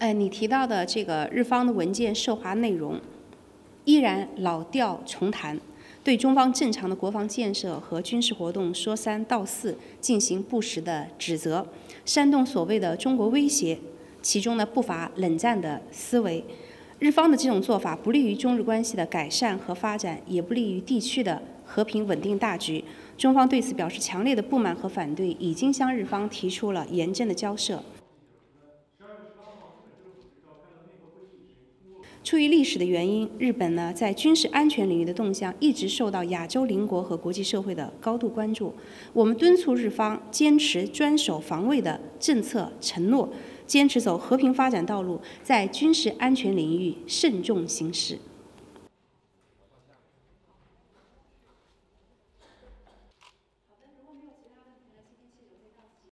呃，你提到的这个日方的文件涉华内容，依然老调重弹，对中方正常的国防建设和军事活动说三道四，进行不实的指责，煽动所谓的中国威胁，其中呢不乏冷战的思维。日方的这种做法不利于中日关系的改善和发展，也不利于地区的和平稳定大局。中方对此表示强烈的不满和反对，已经向日方提出了严正的交涉。出于历史的原因，日本呢在军事安全领域的动向一直受到亚洲邻国和国际社会的高度关注。我们敦促日方坚持专守防卫的政策承诺。坚持走和平发展道路，在军事安全领域慎重行事。